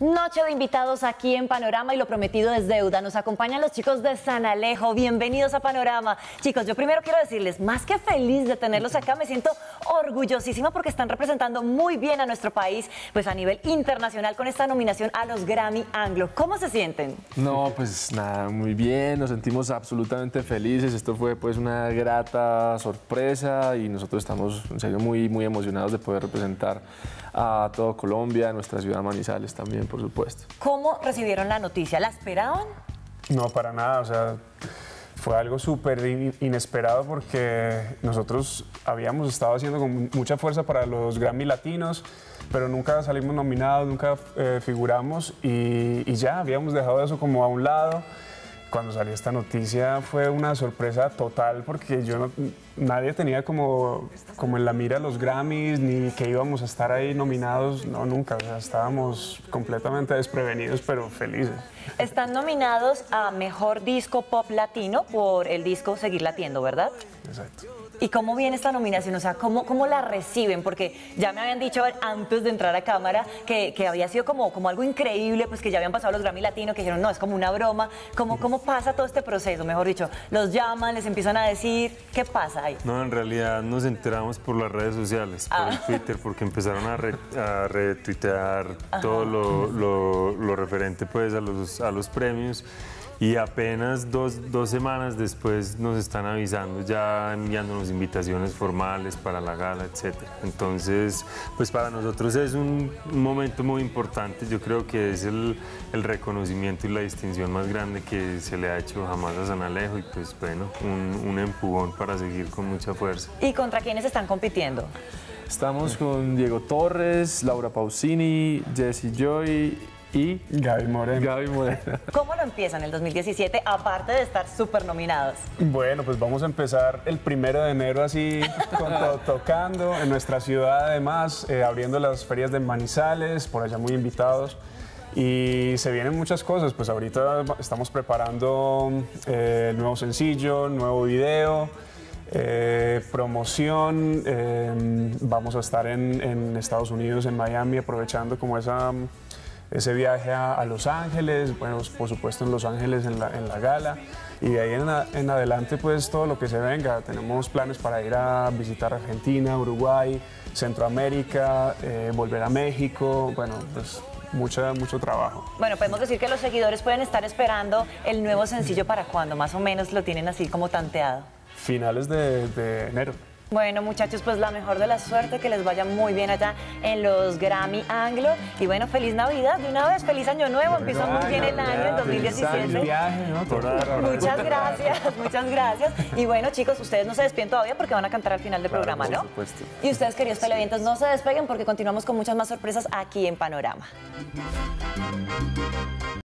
Noche de invitados aquí en Panorama y lo prometido es deuda. Nos acompañan los chicos de San Alejo. Bienvenidos a Panorama. Chicos, yo primero quiero decirles, más que feliz de tenerlos acá, me siento orgullosísima porque están representando muy bien a nuestro país, pues a nivel internacional con esta nominación a los Grammy Anglo. ¿Cómo se sienten? No, pues nada, muy bien, nos sentimos absolutamente felices. Esto fue pues una grata sorpresa y nosotros estamos en serio muy, muy emocionados de poder representar a todo Colombia, a nuestra ciudad Manizales también, por supuesto. ¿Cómo recibieron la noticia? ¿La esperaban? No, para nada, o sea, fue algo súper inesperado porque nosotros habíamos estado haciendo con mucha fuerza para los Grammy Latinos, pero nunca salimos nominados, nunca eh, figuramos y, y ya habíamos dejado eso como a un lado cuando salió esta noticia fue una sorpresa total porque yo no, nadie tenía como, como en la mira los Grammys ni que íbamos a estar ahí nominados, no, nunca, o sea, estábamos completamente desprevenidos pero felices. Están nominados a Mejor Disco Pop Latino por el disco Seguir Latiendo, ¿verdad? Exacto. ¿Y cómo viene esta nominación? O sea, ¿cómo, cómo la reciben? Porque ya me habían dicho antes de entrar a cámara que, que, había sido como, como algo increíble, pues que ya habían pasado los Grammy Latinos, que dijeron, no, es como una broma. ¿Cómo, ¿Cómo pasa todo este proceso? Mejor dicho, los llaman, les empiezan a decir, ¿qué pasa ahí? No, en realidad nos enteramos por las redes sociales, por el ah. Twitter, porque empezaron a, retuitear todo lo, lo, lo, referente pues a los, a los premios y apenas dos, dos, semanas después nos están avisando, ya enviándonos invitaciones formales para la gala, etc. Entonces, pues para nosotros es un, momento muy importante, yo creo que es el, el, reconocimiento y la distinción más grande que se le ha hecho jamás a San Alejo y pues bueno, un, un empujón para seguir con mucha fuerza. ¿Y contra quiénes están compitiendo? Estamos con Diego Torres, Laura Pausini, Jesse Joy y Gaby Moreno. Gaby Moreno. ¿Cómo lo empiezan el 2017, aparte de estar súper nominados? Bueno, pues vamos a empezar el primero de enero así, tocando en nuestra ciudad además, eh, abriendo las ferias de Manizales, por allá muy invitados. Y se vienen muchas cosas, pues ahorita estamos preparando eh, el nuevo sencillo, nuevo video, eh, promoción, vamos a estar en, Estados Unidos, en Miami, aprovechando como esa ese viaje a, Los Ángeles, bueno, por supuesto en Los Ángeles en la, en la gala, y de ahí en, en, adelante pues todo lo que se venga. Tenemos planes para ir a visitar Argentina, Uruguay, Centroamérica, eh, volver a México, bueno, pues mucho, mucho trabajo. Bueno, podemos decir que los seguidores pueden estar esperando el nuevo sencillo para cuando más o menos lo tienen así como tanteado. Finales de, de enero. Bueno, muchachos, pues la mejor de la suerte, que les vaya muy bien allá en los Grammy Anglo. Y bueno, feliz Navidad de una vez, feliz Año Nuevo, empieza muy bien el año, en 2017. Muchas gracias, muchas gracias. Y bueno, chicos, ustedes no se despiden todavía porque van a cantar al final del programa, ¿no? Por supuesto. Y ustedes, queridos televidentes, no se despeguen porque continuamos con muchas más sorpresas aquí en Panorama.